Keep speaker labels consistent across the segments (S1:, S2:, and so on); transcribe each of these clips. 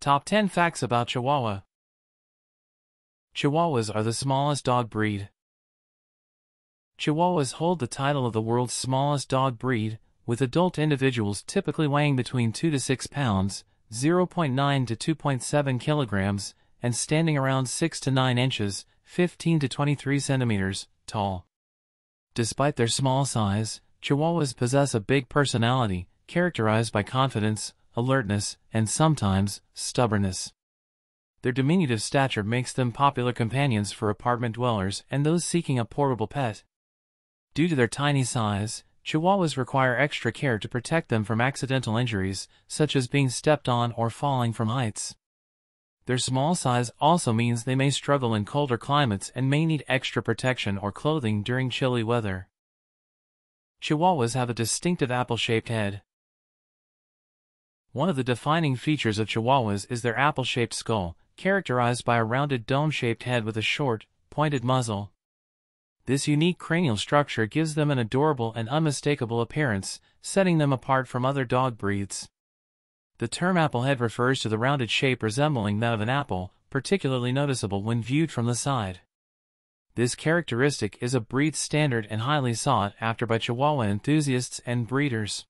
S1: Top 10 Facts About Chihuahua Chihuahuas are the smallest dog breed. Chihuahuas hold the title of the world's smallest dog breed, with adult individuals typically weighing between 2 to 6 pounds, 0.9 to 2.7 kilograms, and standing around 6 to 9 inches, 15 to 23 centimeters, tall. Despite their small size, Chihuahuas possess a big personality, characterized by confidence, alertness, and sometimes, stubbornness. Their diminutive stature makes them popular companions for apartment dwellers and those seeking a portable pet. Due to their tiny size, Chihuahuas require extra care to protect them from accidental injuries, such as being stepped on or falling from heights. Their small size also means they may struggle in colder climates and may need extra protection or clothing during chilly weather. Chihuahuas have a distinctive apple-shaped head. One of the defining features of Chihuahuas is their apple-shaped skull, characterized by a rounded dome-shaped head with a short, pointed muzzle. This unique cranial structure gives them an adorable and unmistakable appearance, setting them apart from other dog breeds. The term applehead refers to the rounded shape resembling that of an apple, particularly noticeable when viewed from the side. This characteristic is a breed standard and highly sought after by Chihuahua enthusiasts and breeders.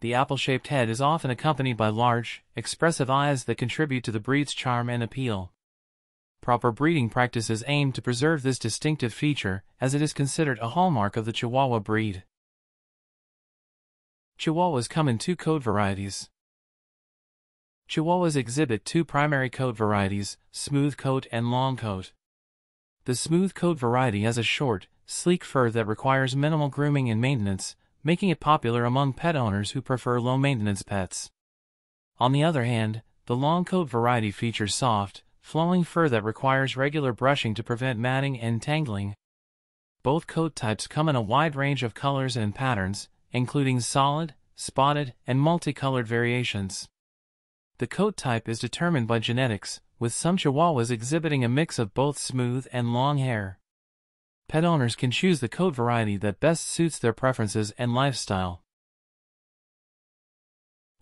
S1: The apple-shaped head is often accompanied by large, expressive eyes that contribute to the breed's charm and appeal. Proper breeding practices aim to preserve this distinctive feature, as it is considered a hallmark of the Chihuahua breed. Chihuahuas come in two coat varieties. Chihuahuas exhibit two primary coat varieties, smooth coat and long coat. The smooth coat variety has a short, sleek fur that requires minimal grooming and maintenance, making it popular among pet owners who prefer low-maintenance pets. On the other hand, the long coat variety features soft, flowing fur that requires regular brushing to prevent matting and tangling. Both coat types come in a wide range of colors and patterns, including solid, spotted, and multicolored variations. The coat type is determined by genetics, with some Chihuahuas exhibiting a mix of both smooth and long hair pet owners can choose the coat variety that best suits their preferences and lifestyle.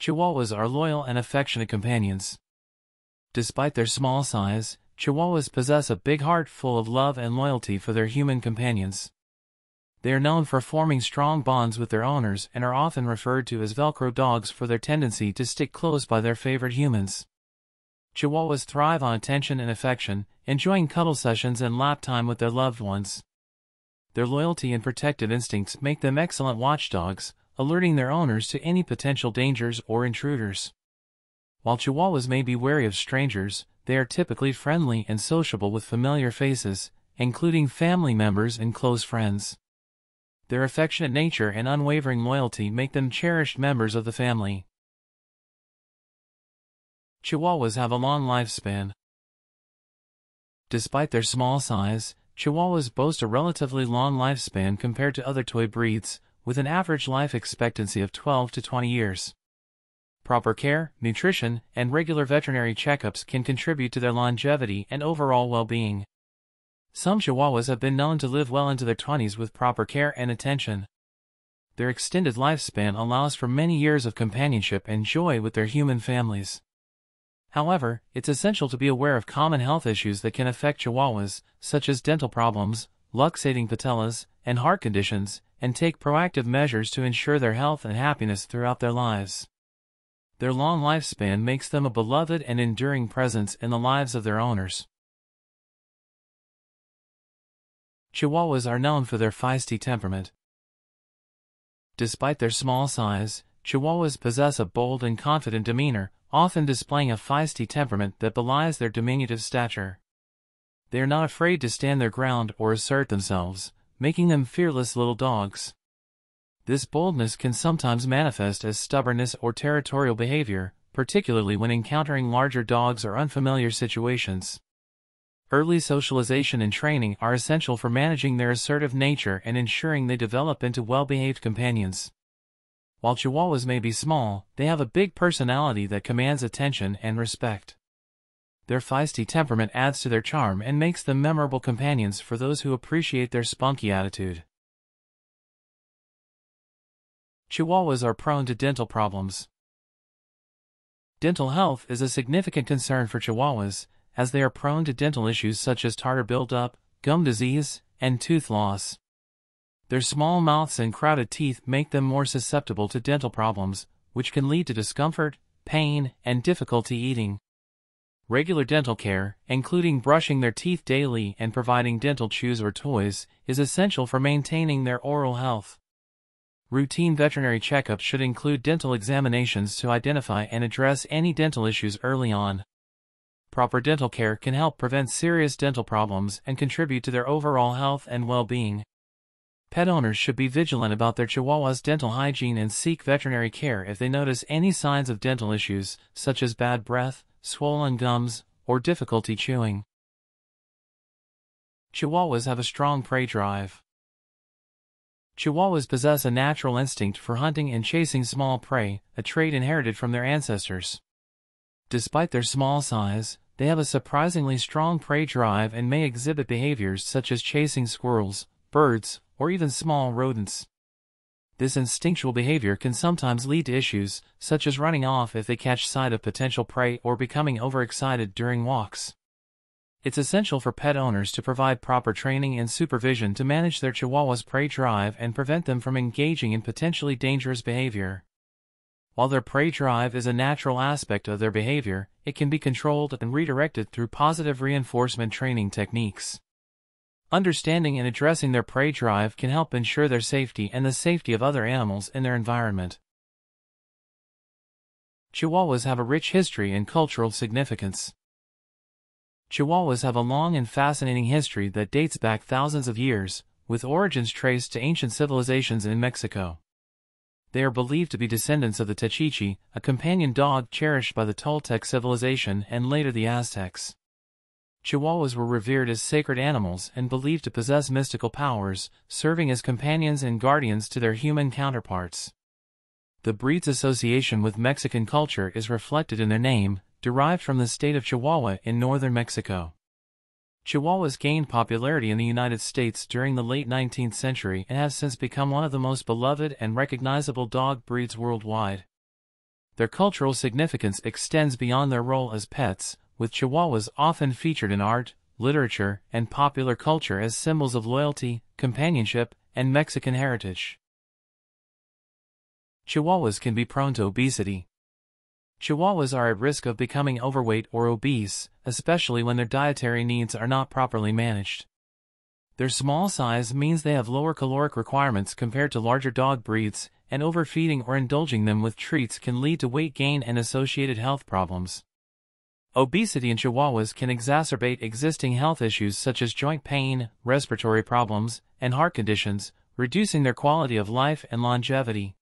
S1: Chihuahuas are loyal and affectionate companions. Despite their small size, Chihuahuas possess a big heart full of love and loyalty for their human companions. They are known for forming strong bonds with their owners and are often referred to as Velcro dogs for their tendency to stick close by their favorite humans. Chihuahuas thrive on attention and affection, enjoying cuddle sessions and lap time with their loved ones. Their loyalty and protective instincts make them excellent watchdogs, alerting their owners to any potential dangers or intruders. While Chihuahuas may be wary of strangers, they are typically friendly and sociable with familiar faces, including family members and close friends. Their affectionate nature and unwavering loyalty make them cherished members of the family. Chihuahuas have a long lifespan. Despite their small size, Chihuahuas boast a relatively long lifespan compared to other toy breeds, with an average life expectancy of 12 to 20 years. Proper care, nutrition, and regular veterinary checkups can contribute to their longevity and overall well-being. Some Chihuahuas have been known to live well into their 20s with proper care and attention. Their extended lifespan allows for many years of companionship and joy with their human families. However, it's essential to be aware of common health issues that can affect Chihuahuas, such as dental problems, luxating patellas, and heart conditions, and take proactive measures to ensure their health and happiness throughout their lives. Their long lifespan makes them a beloved and enduring presence in the lives of their owners. Chihuahuas are known for their feisty temperament. Despite their small size, Chihuahuas possess a bold and confident demeanor, often displaying a feisty temperament that belies their diminutive stature. They are not afraid to stand their ground or assert themselves, making them fearless little dogs. This boldness can sometimes manifest as stubbornness or territorial behavior, particularly when encountering larger dogs or unfamiliar situations. Early socialization and training are essential for managing their assertive nature and ensuring they develop into well-behaved companions. While Chihuahuas may be small, they have a big personality that commands attention and respect. Their feisty temperament adds to their charm and makes them memorable companions for those who appreciate their spunky attitude. Chihuahuas are prone to dental problems. Dental health is a significant concern for Chihuahuas, as they are prone to dental issues such as tartar buildup, gum disease, and tooth loss. Their small mouths and crowded teeth make them more susceptible to dental problems, which can lead to discomfort, pain, and difficulty eating. Regular dental care, including brushing their teeth daily and providing dental chews or toys, is essential for maintaining their oral health. Routine veterinary checkups should include dental examinations to identify and address any dental issues early on. Proper dental care can help prevent serious dental problems and contribute to their overall health and well-being. Pet owners should be vigilant about their Chihuahua's dental hygiene and seek veterinary care if they notice any signs of dental issues, such as bad breath, swollen gums, or difficulty chewing. Chihuahuas have a strong prey drive. Chihuahuas possess a natural instinct for hunting and chasing small prey, a trait inherited from their ancestors. Despite their small size, they have a surprisingly strong prey drive and may exhibit behaviors such as chasing squirrels, birds, or even small rodents. This instinctual behavior can sometimes lead to issues, such as running off if they catch sight of potential prey or becoming overexcited during walks. It's essential for pet owners to provide proper training and supervision to manage their Chihuahua's prey drive and prevent them from engaging in potentially dangerous behavior. While their prey drive is a natural aspect of their behavior, it can be controlled and redirected through positive reinforcement training techniques. Understanding and addressing their prey drive can help ensure their safety and the safety of other animals in their environment. Chihuahuas have a rich history and cultural significance. Chihuahuas have a long and fascinating history that dates back thousands of years, with origins traced to ancient civilizations in Mexico. They are believed to be descendants of the Techichi, a companion dog cherished by the Toltec civilization and later the Aztecs. Chihuahuas were revered as sacred animals and believed to possess mystical powers, serving as companions and guardians to their human counterparts. The breed's association with Mexican culture is reflected in their name, derived from the state of Chihuahua in northern Mexico. Chihuahuas gained popularity in the United States during the late 19th century and have since become one of the most beloved and recognizable dog breeds worldwide. Their cultural significance extends beyond their role as pets, with Chihuahuas often featured in art, literature, and popular culture as symbols of loyalty, companionship, and Mexican heritage. Chihuahuas can be prone to obesity. Chihuahuas are at risk of becoming overweight or obese, especially when their dietary needs are not properly managed. Their small size means they have lower caloric requirements compared to larger dog breeds, and overfeeding or indulging them with treats can lead to weight gain and associated health problems. Obesity in Chihuahuas can exacerbate existing health issues such as joint pain, respiratory problems, and heart conditions, reducing their quality of life and longevity.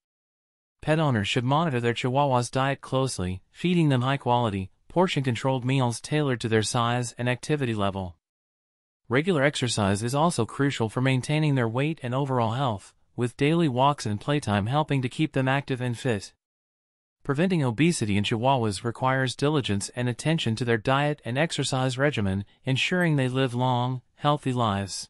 S1: Pet owners should monitor their Chihuahua's diet closely, feeding them high-quality, portion-controlled meals tailored to their size and activity level. Regular exercise is also crucial for maintaining their weight and overall health, with daily walks and playtime helping to keep them active and fit. Preventing obesity in Chihuahuas requires diligence and attention to their diet and exercise regimen, ensuring they live long, healthy lives.